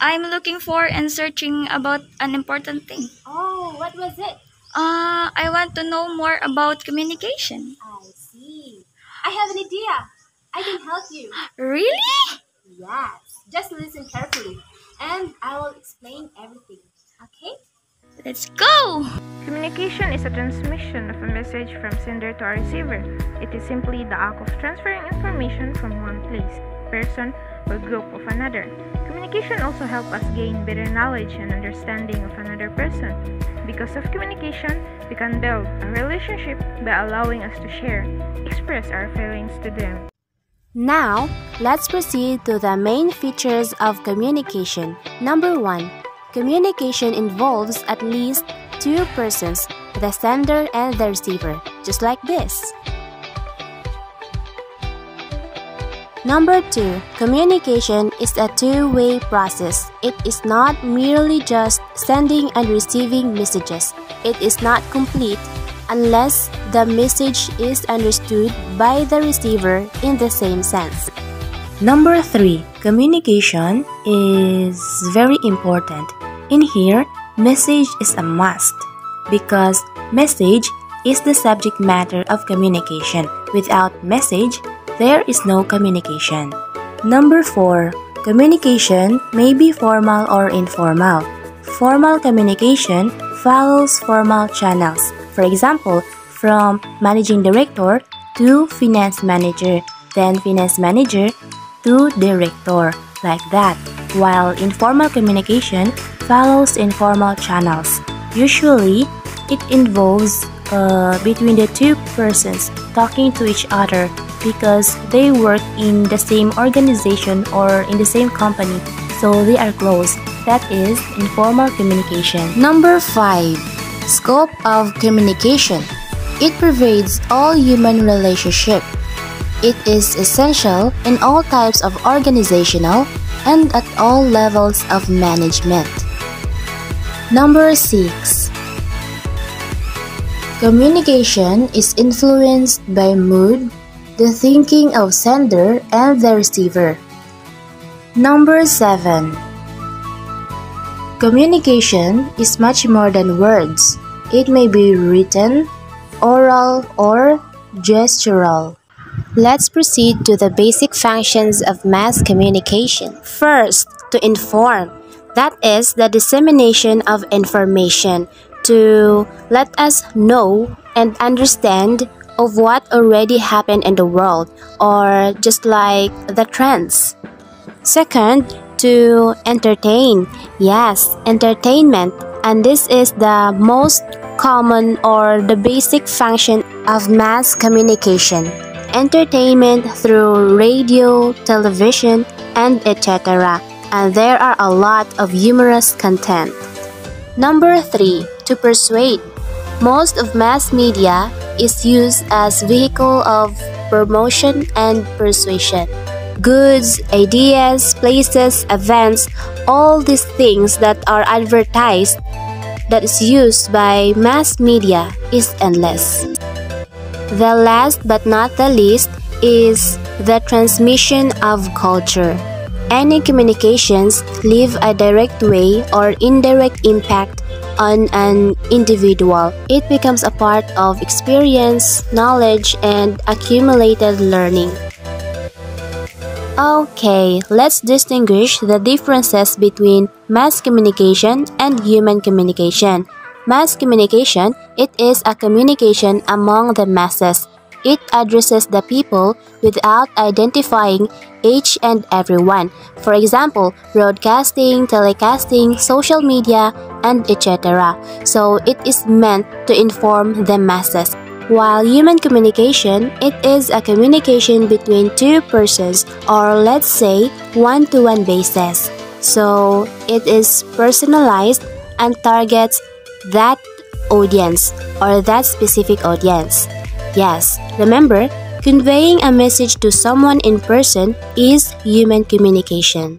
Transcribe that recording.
I'm looking for and searching about an important thing. Oh, what was it? Uh, I want to know more about communication. I see. I have an idea. I can help you. Really? Yes. Just listen carefully, and I will explain everything. Okay? Let's go! Communication is a transmission of a message from sender to a receiver. It is simply the act of transferring information from one place, person, or group of another. Communication also helps us gain better knowledge and understanding of another person. Because of communication, we can build a relationship by allowing us to share, express our feelings to them. Now, let's proceed to the main features of communication. Number 1. Communication involves at least two persons, the sender and the receiver, just like this. Number 2. Communication is a two-way process. It is not merely just sending and receiving messages. It is not complete unless the message is understood by the receiver in the same sense. Number 3. Communication is very important. In here, message is a must because message is the subject matter of communication. Without message, there is no communication. Number 4. Communication may be formal or informal. Formal communication follows formal channels. For example, from managing director to finance manager, then finance manager to director, like that. While informal communication follows informal channels. Usually, it involves uh, between the two persons talking to each other because they work in the same organization or in the same company, so they are close. That is informal communication. Number 5. Scope of communication. It pervades all human relationship. It is essential in all types of organizational and at all levels of management. Number 6. Communication is influenced by mood, the thinking of sender and the receiver. Number 7. Communication is much more than words. It may be written, oral, or gestural. Let's proceed to the basic functions of mass communication. First, to inform. That is the dissemination of information to let us know and understand of what already happened in the world or just like the trends. Second, to entertain. Yes, entertainment. And this is the most common or the basic function of mass communication. Entertainment through radio, television, and etc. And there are a lot of humorous content. Number 3. To persuade. Most of mass media is used as vehicle of promotion and persuasion. Goods, ideas, places, events, all these things that are advertised that is used by mass media is endless. The last but not the least is the transmission of culture. Any communications leave a direct way or indirect impact on an individual. It becomes a part of experience, knowledge, and accumulated learning. Okay, let's distinguish the differences between mass communication and human communication. Mass communication, it is a communication among the masses. It addresses the people without identifying each and everyone. For example, broadcasting, telecasting, social media, and etc. So it is meant to inform the masses. While human communication, it is a communication between two persons or let's say one-to-one basis. So it is personalized and targets that audience or that specific audience. Yes, remember, conveying a message to someone in person is human communication.